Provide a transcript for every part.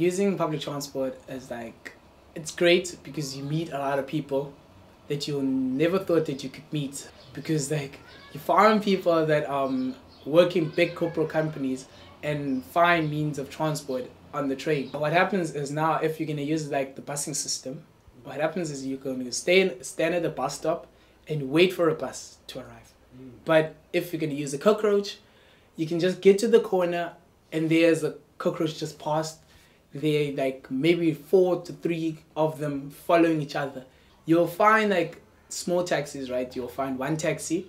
using public transport is like it's great because you meet a lot of people that you never thought that you could meet because like you find people that um work in big corporate companies and find means of transport on the train. What happens is now if you're gonna use like the busing system, what happens is you're gonna stay in, stand at the bus stop and wait for a bus to arrive. Mm. But if you're gonna use a cockroach, you can just get to the corner and there's a cockroach just passed. There like maybe four to three of them following each other. You'll find like small taxis, right? You'll find one taxi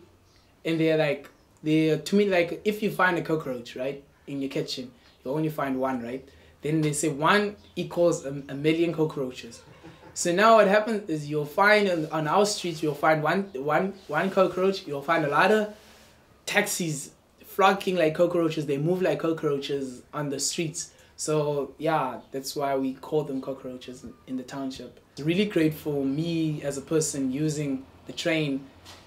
and they're like they to me like if you find a cockroach, right, in your kitchen, you only find one, right? Then they say one equals a, a million cockroaches. So now what happens is you'll find on, on our streets you'll find one one one cockroach. You'll find a lot of taxis flocking like cockroaches. They move like cockroaches on the streets. So yeah, that's why we call them cockroaches in the township. It's really great for me as a person using the train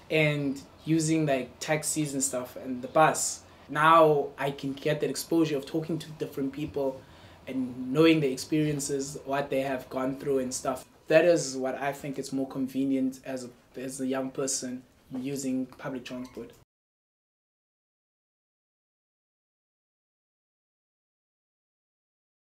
and using like taxis and stuff and the bus. Now I can get that exposure of talking to different people and knowing the experiences, what they have gone through and stuff. That is what I think is more convenient as a, as a young person using public transport.